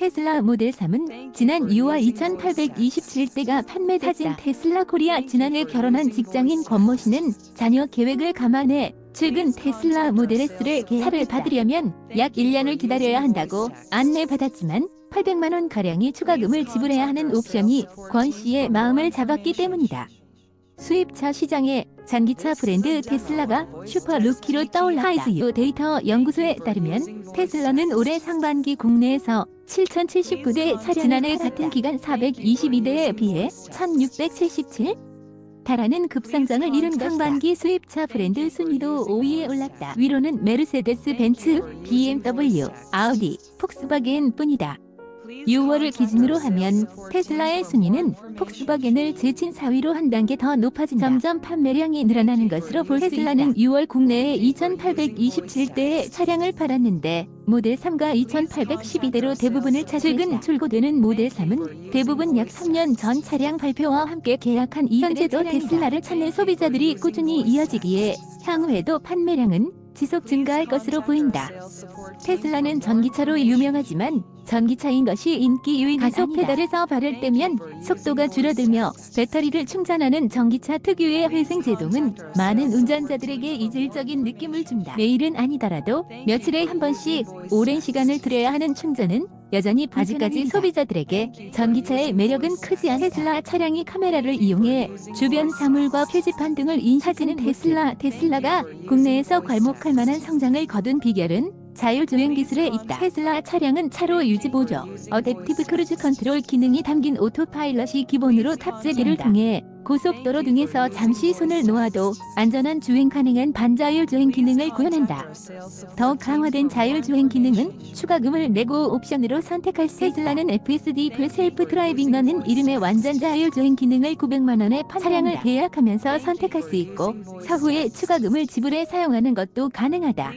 테슬라 모델 3은 지난 6월 2,827대가 판매됐다. 테슬라 코리아 지난해 결혼한 직장인 권모 씨는 자녀 계획을 감안해 최근 테슬라 모델 S를 개사를 받으려면 약 1년을 기다려야 한다고 안내받았지만 800만 원 가량의 추가금을 지불해야 하는 옵션이 권 씨의 마음을 잡았기 때문이다. 수입차 시장에 전기차 브랜드 테슬라가 슈퍼 루키로 떠올랐다. 카이즈유 데이터 연구소에 따르면 테슬라는 올해 상반기 국내에서 7,079대 차량 지난해 같은 기간 422대에 비해 1,677 달하는 급상장을 이룬 상반기 수입차 브랜드 순위도 5위에 올랐다. 위로는 메르세데스 벤츠, BMW, 아우디, 폭스바겐 뿐이다. 6월을 기준으로 하면 테슬라의 순위는 폭스바겐을 제친 4위로 한 단계 더 높아진다. 점점 판매량이 늘어나는 것으로 볼 수 있다. 테슬라는 6월 국내에 2,827대의 차량을 팔았는데 모델 3가 2,812대로 대부분을 차지했다. 최근 출고되는 모델 3은 대부분 약 3년 전 차량 발표와 함께 계약한 이 현재도 테슬라를 찾는 소비자들이 꾸준히 이어지기에 향후에도 판매량은 지속 증가할 것으로 보인다. 테슬라는 전기차로 유명하지만 전기차인 것이 인기 요인 가속 페달에서 발을 떼면 속도가 줄어들며 배터리를 충전하는 전기차 특유의 회생 제동은 많은 운전자들에게 이질적인 느낌을 준다. 매일은 아니더라도 며칠에 한 번씩 오랜 시간을 들여야 하는 충전은 여전히 아직까지 소비자들에게 전기차의 매력은 크지 않다. 테슬라 차량이 카메라를 이용해 주변 사물과 표지판 등을 인식하는 테슬라 테슬라가 국내에서 괄목할 만한 성장을 거둔 비결은 자율주행 기술에 있다. 테슬라 차량은 차로 유지 보조, adaptive cruise control 기능이 담긴 오토파일럿이 기본으로 탑재기를 통해 고속도로 등에서 잠시 손을 놓아도 안전한 주행 가능한 반자율 주행 기능을 구현한다. 더 강화된 자율 주행 기능은 추가금을 내고 옵션으로 선택할 수 테슬라는 FSD Full Self Driving이라는 이름의 완전 자율 주행 기능을 900만원에 차량을 계약하면서 선택할 수 있고 사후에 추가금을 지불해 사용하는 것도 가능하다.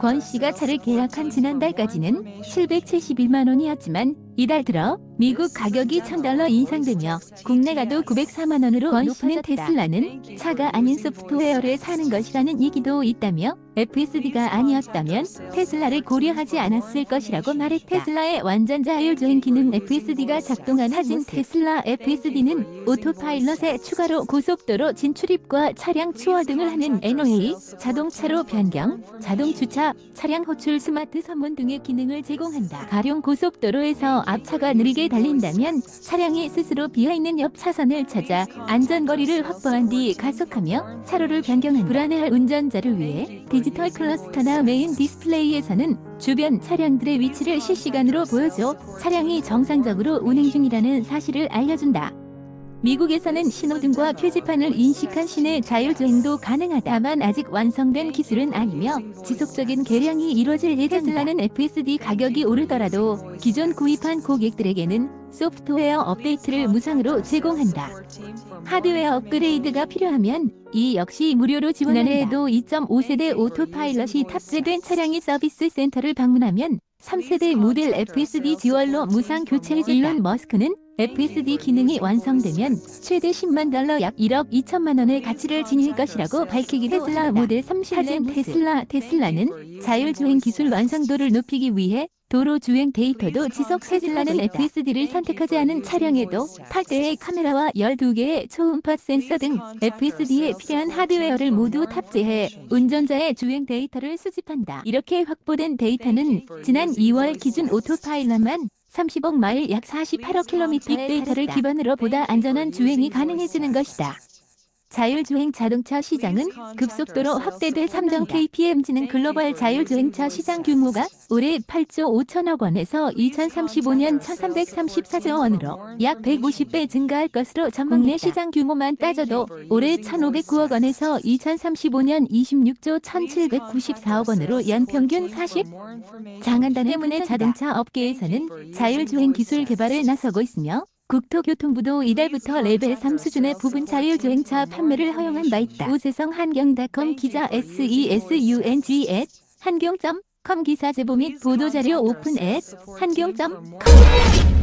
권 씨가 차를 계약한 지난달까지는 771만 원이었지만 이달 들어 미국 가격이 1000달러 인상되며 국내가도 904만 원으로 권 씨는 테슬라는 차가 아닌 소프트웨어를 사는 것이라는 얘기도 있다며 FSD가 아니었다면 테슬라를 고려하지 않았을 것이라고 말했다. 테슬라의 완전 자율주행 기능 FSD가 작동한 하진 테슬라 FSD는 오토파일럿에 추가로 고속도로 진출입과 차량 추월 등을 하는 NOA, 자동차로 변경, 자동 주차, 차량 호출 스마트 선문 등의 기능을 제공한다. 가령 고속도로에서 앞차가 느리게 달린다면 차량이 스스로 비어있는 옆 차선을 찾아 안전거리를 확보한 뒤 가속하며 차로를 변경한 불안해할 운전자를 위해 디지털 cluster나 메인 디스플레이에서는 주변 차량들의 위치를 실시간으로 보여줘 차량이 정상적으로 운행 중이라는 사실을 알려준다. 미국에서는 신호등과 표지판을 인식한 시내 자율주행도 가능하다만 아직 완성된 기술은 아니며 지속적인 개량이 이루어질 예정이다. 테슬라는 FSD 가격이 오르더라도 기존 구입한 고객들에게는 소프트웨어 업데이트를 무상으로 제공한다. 하드웨어 업그레이드가 필요하면 이 역시 무료로 지원한다. 지난해에도 2.5세대 오토파일럿이 탑재된 차량의 서비스 센터를 방문하면 3세대 모델 FSD 지원로 무상 교체해줬다. 일론 머스크는 FSD 기능이 완성되면 최대 10만 달러 약 1억 2천만 원의 가치를 지닐 것이라고 밝히기도 테슬라. 모델 3 실내 테슬라 테슬라는 자율주행 기술 완성도를 높이기 위해 도로 주행 데이터도 지속 테슬라는 FSD를 선택하지 않은 차량에도 8대의 카메라와 12개의 초음파 센서 등 FSD에 필요한 하드웨어를 모두 탑재해 운전자의 주행 데이터를 수집한다. 이렇게 확보된 데이터는 지난 2월 기준 오토파일럿만 30억 마일 약 48억 킬로미터 빅데이터를 기반으로 보다 안전한 주행이 가능해지는 것이다. 자율주행 자동차 시장은 급속도로 확대될 삼정 KPMG는 글로벌 자율주행차 시장 규모가 올해 8조 5천억 원에서 2035년 1334조 원으로 약 150배 증가할 것으로 전망내 시장 규모만 따져도 올해 1509억 원에서 2035년 26조 1794억 원으로 연평균 40 장한단 때문에 자동차 업계에서는 자율주행 기술 개발에 나서고 있으며 국토교통부도 이달부터 레벨 3 수준의 부분 자율주행차 판매를 허용한 바 있다. 우세성 한경닷컴 기자 SESUNG 한경.com 기사 제보 및 보도자료 오픈 앱 한경.com